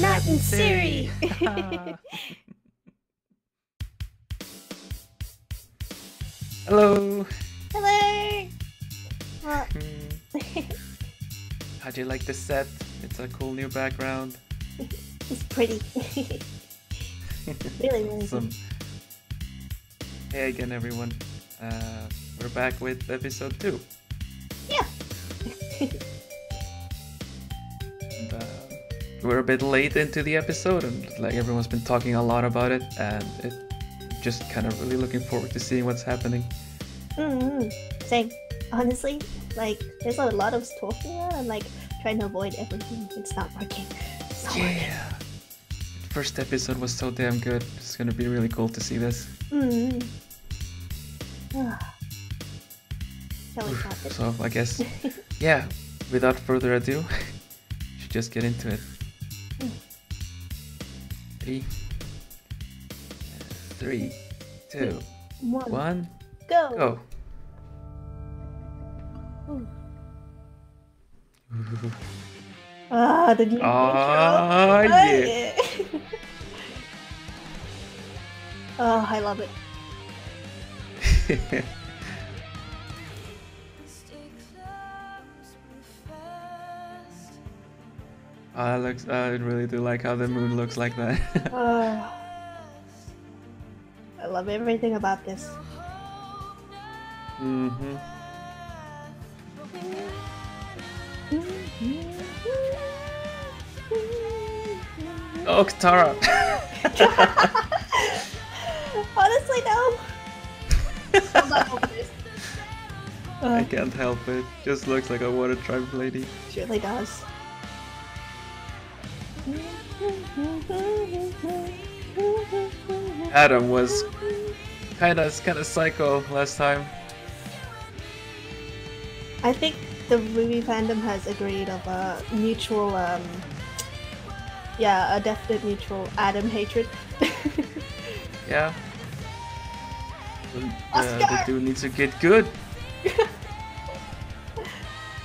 Nat in Siri. Hello. Hello. Well, Hmm. How'd you like the set? It's a cool new background. it's pretty. really, really Some. Hey again, everyone. Uh, we're back with episode two. Yeah. We're a bit late into the episode, and like everyone's been talking a lot about it, and it just kind of really looking forward to seeing what's happening. Mm-hmm. Same. Honestly, like, there's a lot of talking around. I'm like trying to avoid everything. It's not working. It's not working. Yeah. First episode was so damn good. It's gonna be really cool to see this. Mm. Shall we start it? So I guess, yeah. Without further ado, should just get into it. Three, three, two, One. one, Go. go. Ah, the new Ah, intro. yeah. oh, I love it. I looks. I really do like how the moon looks like that. Oh, I love everything about this. hmm Oh, Katara. Honestly, no. I'm not over this. I Uh, can't help it. Just looks like a water tribe lady. surely does. Adam was kind of kind of psycho last time. I think the RWBY fandom has agreed of a mutual, um, yeah, a definite mutual Adam hatred. Yeah. And, uh, the dude needs to get good.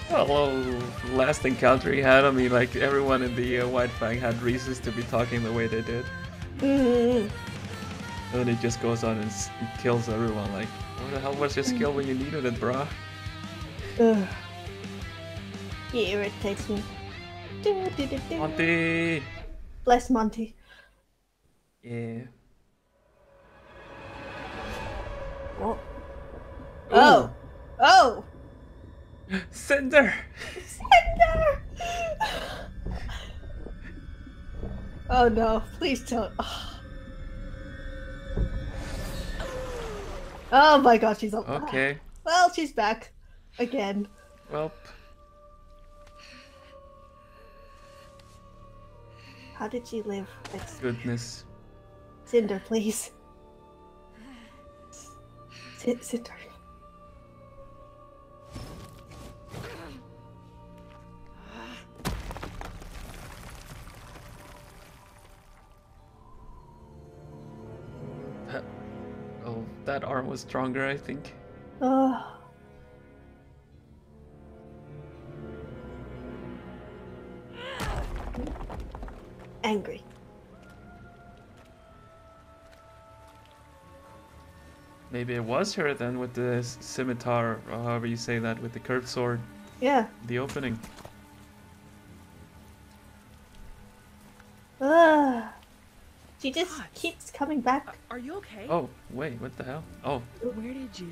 Well, last encounter he had, I mean, like everyone in the uh, White Fang had reasons to be talking the way they did. mm And then he just goes on and s- kills everyone. Like, what the hell was your skill when you needed it, bruh? Ugh. He irritates me. Do, do, do, do. Monty! Bless Monty. Yeah. Oh. Oh. Oh. Cinder! Cinder! oh no! Please don't. Oh, oh my god, she's alive. Okay. Well, she's back again. Well, How did she live? Like, goodness. Cinder, please. C- Cinder. That arm was stronger, I think. Oh. Angry. Maybe it was her then with the scimitar, or however you say that, with the curved sword, Yeah. the opening. Ugh. She just God. Keeps coming back. Are, are you okay? Oh, wait, what the hell? Oh, Where did you?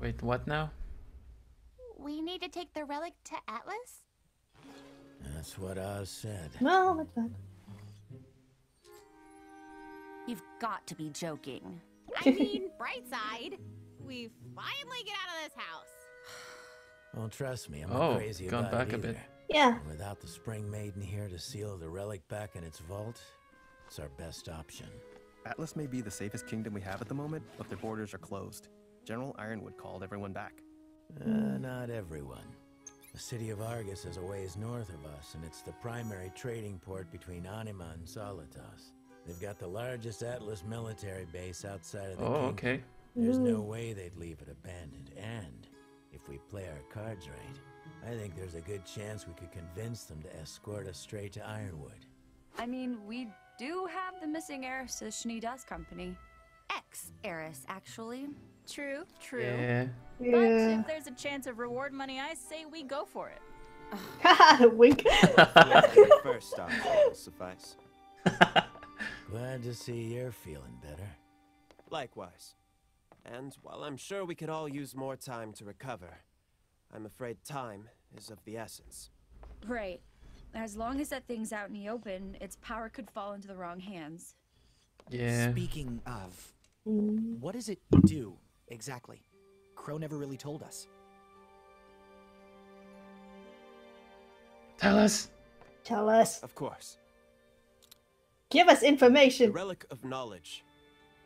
wait, what now? We need to take the relic to Atlas? That's what I said. No, that's fine. You've got to be joking. I mean, bright side. We finally get out of this house. Well, trust me, I'm Oh, not crazy gone about back it a bit. Yeah. And Without the Spring Maiden here to seal the relic back in its vault, it's our best option. Atlas may be the safest kingdom we have at the moment, but their borders are closed. General Ironwood called everyone back. Uh, not everyone. The city of Argus is a ways north of us, and it's the primary trading port between Anima and Solitas. They've got the largest Atlas military base outside of the Oh, kingdom. okay. There's no way they'd leave it abandoned, and if we play our cards right, I think there's a good chance we could convince them to escort us straight to Ironwood. I mean, we do have the missing heiress to Schnee Dust Company. Ex-heiress, actually. True, true. Yeah. But Yeah. if there's a chance of reward money, I say we go for it. Haha, Wink. The first star will suffice. Glad to see you're feeling better. Likewise. And while I'm sure we could all use more time to recover, I'm afraid time is of the essence. Right. As long as that thing's out in the open, its power could fall into the wrong hands. Yeah. Speaking of, what does it do exactly? Qrow never really told us. Tell us. Tell us. Of course. Give us The information. Relic of Knowledge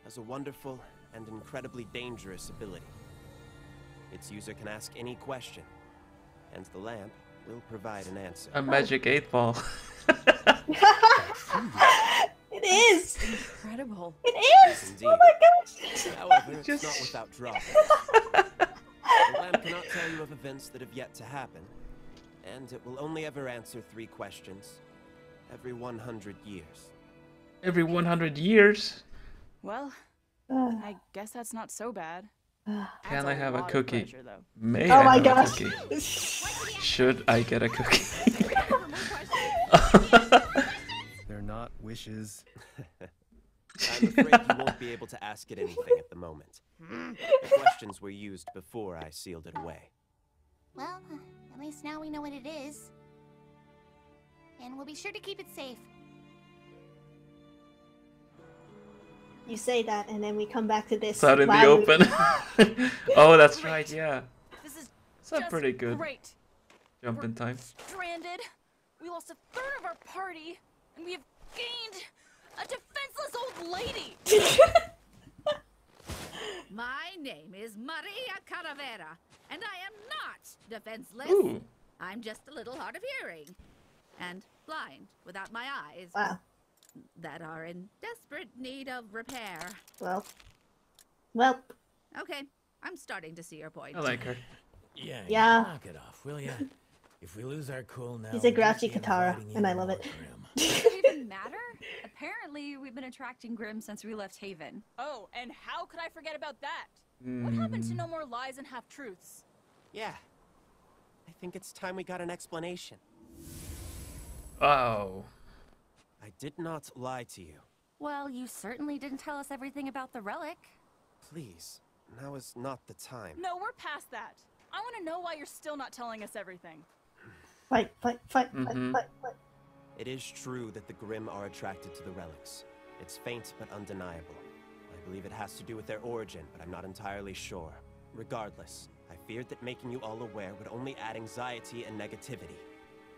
has a wonderful and incredibly dangerous ability. Its user can ask any question, and the lamp will provide an answer. A magic eight ball. it is. Incredible. It is. Indeed. Oh my gosh. However, it's Just- not without drawbacks. the lamp cannot tell you of events that have yet to happen, and it will only ever answer three questions every 100 years. Every 100 years. Well, I guess that's not so bad. uh, Can I have a cookie? pressure, though. May oh I my have a gosh. cookie? Should I get a cookie? They're not wishes. I'm afraid you won't be able to ask it anything at the moment. The questions were used before I sealed it away. Well, at least now we know what it is. And we'll be sure to keep it safe. You say that, and then we come back to this. it's out in the open. oh, that's right, yeah. This is It's a pretty good great. jump in time. Stranded. We lost a third of our party, and we have gained a defenseless old lady. My name is Maria Calavera, and I am not defenseless. Ooh. I'm just a little hard of hearing and blind without my eyes Wow. That are in desperate need of repair. Well. Well. Okay, I'm starting to see your point. I like her. Yeah, Yeah. Knock it off, will ya? If we lose our cool now, He's a grouchy Katara, and I love it. Grim. Does it even matter? Apparently, we've been attracting Grim since we left Haven. Oh, and how could I forget about that? What hmm. happened to no more lies and half truths? Yeah. I think it's time we got an explanation. Oh. I did not lie to you. Well, you certainly didn't tell us everything about the relic. Please, now is not the time. No, we're past that. I want to know why you're still not telling us everything. Fight, fight, fight, Mhm. fight, fight, fight. It is true that the Grim are attracted to the relics. It's faint but undeniable. I believe it has to do with their origin, but I'm not entirely sure. Regardless, I feared that making you all aware would only add anxiety and negativity.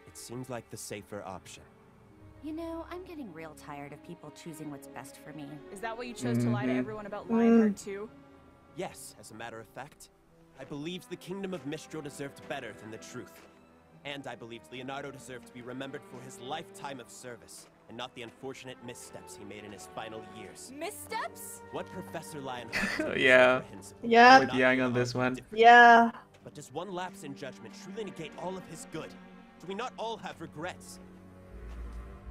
It seemed like the safer option. You know, I'm getting real tired of people choosing what's best for me. Is that why you chose to lie to Mhm. everyone about Lionheart Mm. too? Yes, as a matter of fact, I believed the kingdom of Mistral deserved better than the truth. And I believed Leonardo deserved to be remembered for his lifetime of service, and not the unfortunate missteps he made in his final years. Missteps? What Professor Lionheart did Yeah. reprehensible. Yeah. With Not Yang on this one. Yeah. But does one lapse in judgment truly negate all of his good? Do we not all have regrets?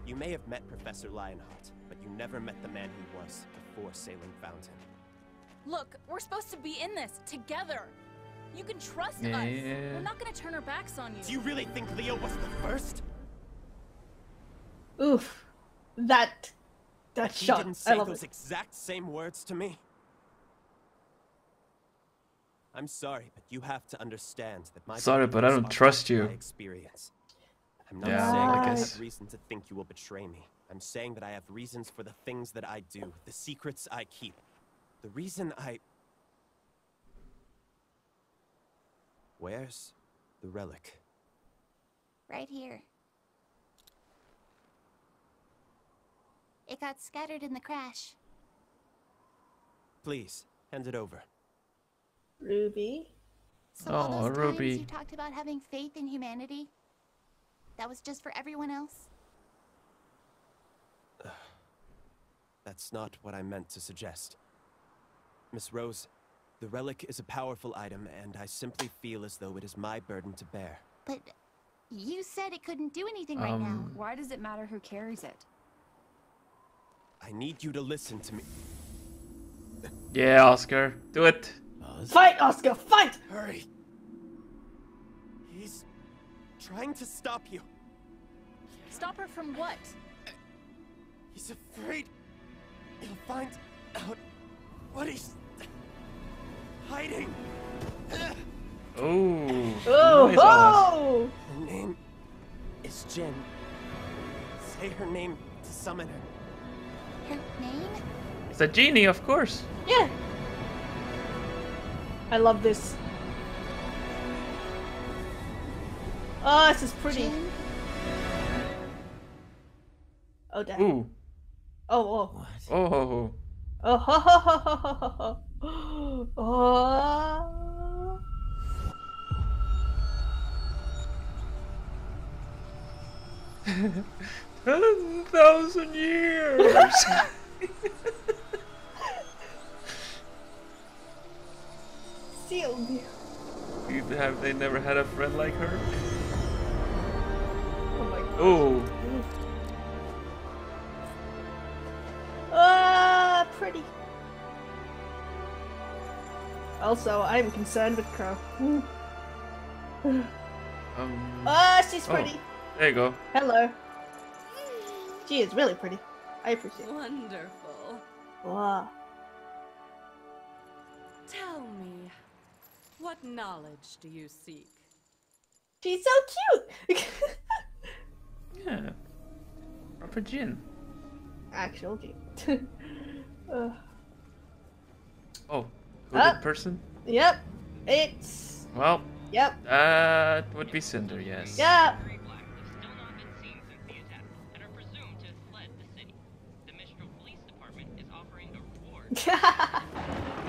You may have met Professor Lionheart, but you never met the man he was before Salem found him. Look, we're supposed to be in this together. You can trust us. We're not gonna turn our backs on you. Do you really think Leo was the first? Oof. That. That He shot. didn't I say love those it. exact same words to me. I'm sorry, but you have to understand that my Sorry, but I don't trust you. experience. I'm not Yeah, saying I that I have reason to think you will betray me. I'm saying that I have reasons for the things that I do, the secrets I keep. The reason I. Where's the relic? Right here. It got scattered in the crash. Please, hand it over. Ruby. So all Oh, those Ruby. times you talked about having faith in humanity, that was just for everyone else? That's not what I meant to suggest. Miss Rose, The relic is a powerful item, and I simply feel as though it is my burden to bear. But you said it couldn't do anything right now. Um, Why does it matter who carries it? I need you to listen to me. Yeah, Oscar, do it. Buzz? Fight, Oscar, fight! Hurry! He's trying to stop you. Stop her from what? He's afraid he'll find out what he's hiding. Oh. Oh, nice, oh! Her name is Jinn. Say her name to summon her. Her name? It's a genie, of course. Yeah. I love this. Oh, this is pretty. Jinn? Oh, damn. Ooh. Oh, oh. What? Oh. Oh, ho, ho, ho, ho, ho, ho. oh. Ten thousand years. Sealed. You- Have they never had a friend like her? Oh my god. Oh. Ah, pretty. Also, I'm concerned with Qrow. Um. Ah, she's Oh. pretty. There you go. Hello. She is really pretty. I appreciate it. Wonderful. Wow. Tell me, what knowledge do you seek? She's so cute! Yeah. Proper gin. Actual cute. uh, Oh. Hooded Ah. person? yep. It's. Well, Yep. that would be Cinder, yes. Yep.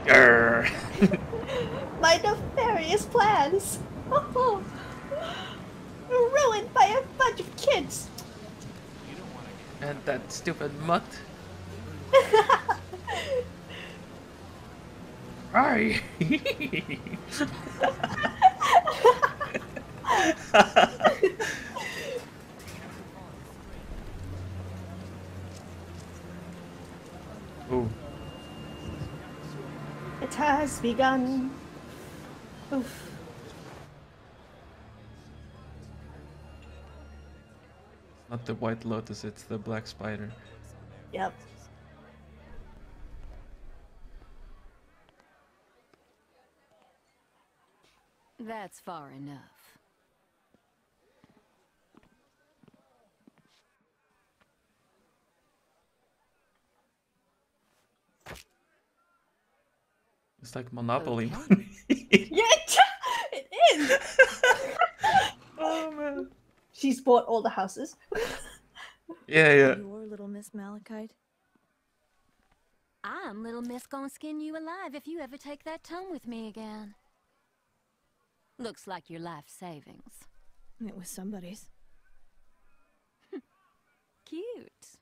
Grr. My nefarious plans. Ruined by a bunch of kids. and that stupid mutt. Hi. Ooh. It has begun. Oof. Not the white lotus, it's the black spider. Yep. That's far enough. It's like Monopoly. Yeah, it is. oh man. She's bought all the houses. Yeah, yeah. Your little Miss Malachite. I'm little Miss gonna skin you alive if you ever take that tome with me again. Looks like your life savings. It was somebody's. Cute.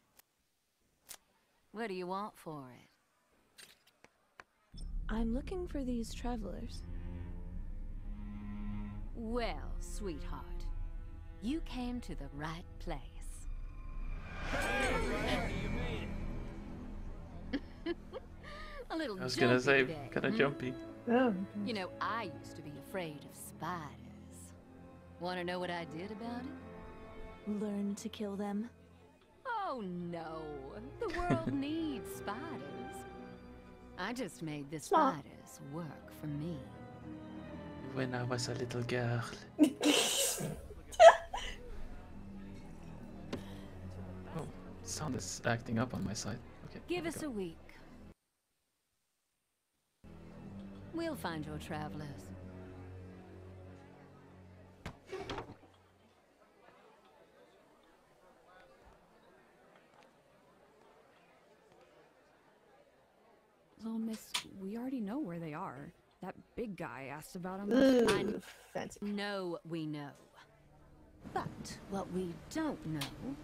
What do you want for it? I'm looking for these travelers. Well, sweetheart, you came to the right place. A little I was gonna jumpy say, today, kinda hmm? jumpy. Oh. You know, I used to be afraid of spiders. Want to know what I did about it? Learn to kill them. Oh no, the world needs spiders. I just made the spiders work for me. When I was a little girl. sound is acting up on my side. Okay. Give us go. a week. We'll find your travelers. Little Miss, we already know where they are. That big guy asked about them. Ooh, fancy. know we know. But what we don't know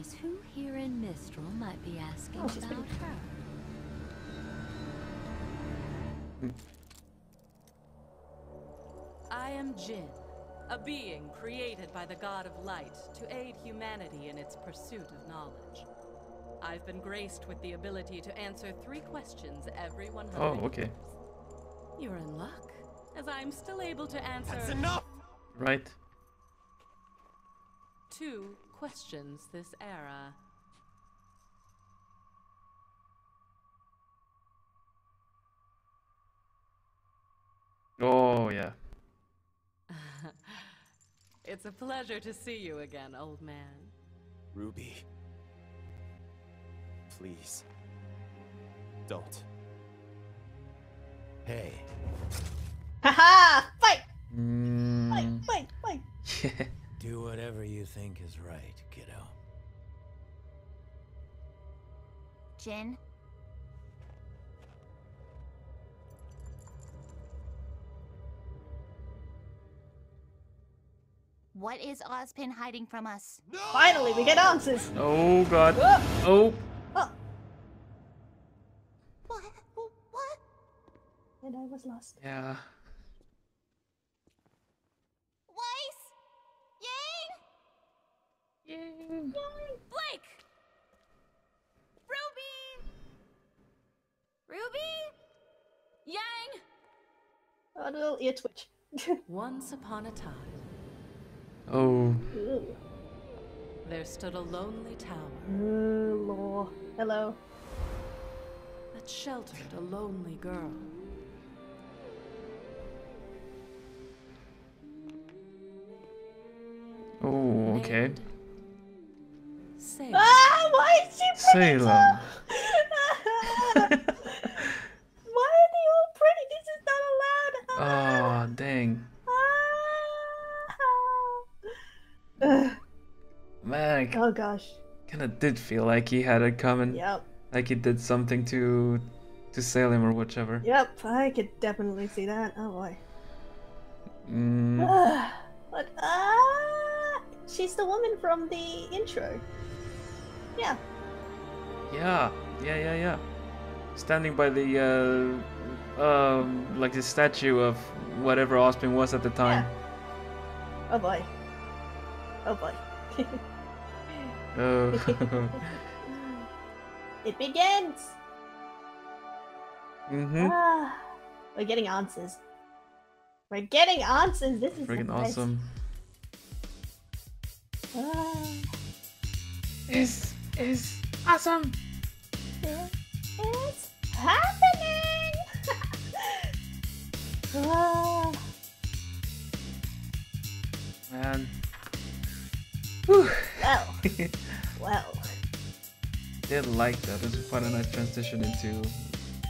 is who here in Mistral might be asking Oh, about her. Hmm. I am Jinn, a being created by the god of light to aid humanity in its pursuit of knowledge. I've been graced with the ability to answer three questions every 100 Oh, okay. You're in luck, as I'm still able to answer. That's enough! Right. Two questions this era. Oh yeah. it's a pleasure to see you again, old man. Ruby. Please. Don't. Hey, Haha! Fight! Mm, Fight! Fight! yeah. do whatever you think is right, kiddo. Jinn? What is Ozpin hiding from us? Finally, we get answers! Oh god. Ah! Oh. Oh! What? What? And I was lost. Yeah. Yang? Blake! Ruby! Ruby? Yang? A little ear twitch. Once upon a time, Oh. Ooh. there stood a lonely tower Ooh. Hello. that sheltered a lonely girl. Oh, okay. named Salem. why are they all pretty? This is not allowed. Ah! Oh, dang. Ugh. Man, I Oh gosh. kind of did feel like he had it coming. Yep. Like he did something to to Salem or whichever. Yep. I could definitely see that. Oh boy. Mm, but ah, she's the woman from the intro. Yeah. Yeah, yeah, yeah, yeah. Standing by the uh, um, like the statue of whatever Osprey was at the time. Oh boy. Oh boy. Oh. it begins. Mm-hmm. Ah, we're getting answers. We're getting answers. This is Freaking awesome. Ah, Is is awesome. it- it's happening. ah, Man. Whew. well, well. Did like that. This is quite a nice transition into.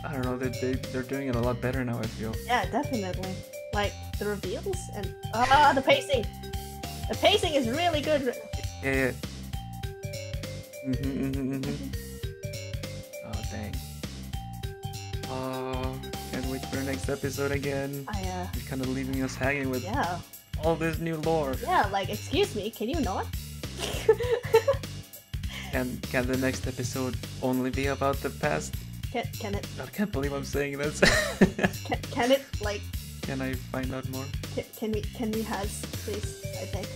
I don't know. They they they're doing it a lot better now. I feel. Yeah, definitely. Like the reveals and ah, the pacing. The pacing is really good. Yeah. yeah. Mhm, mhm, mhm. Oh dang. Oh, can't wait for the next episode again. I uh, You're kind of leaving us hanging with yeah, all this new lore. yeah. Like, excuse me, can you not? Can can the next episode only be about the past? Can can it I can't believe I'm saying this. can, can it like can I find out more? can, can we can we has please I beg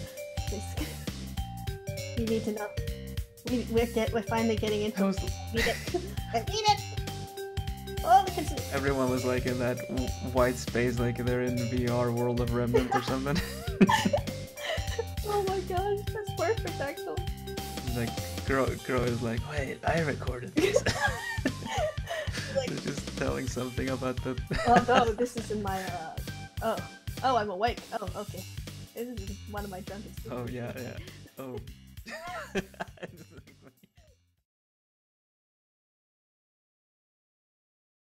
please we need to know we we're get we're finally getting into was, it. Need it I need it oh everyone was like in that w- white space, like they're in the VR world of Remnant or something. oh my gosh that's perfect Axel like girl, girl is like, wait, I recorded this. like They're just telling something about the. oh no this is in my uh oh oh I'm awake oh okay this is one of my drunken oh yeah, yeah. Oh.